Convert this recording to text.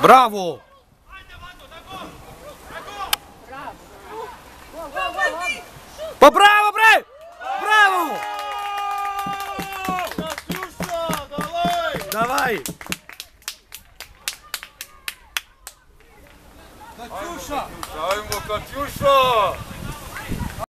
Браво! Поправо, брей! Браво! Давай! Давай! Катюша! Аймо, Катюша!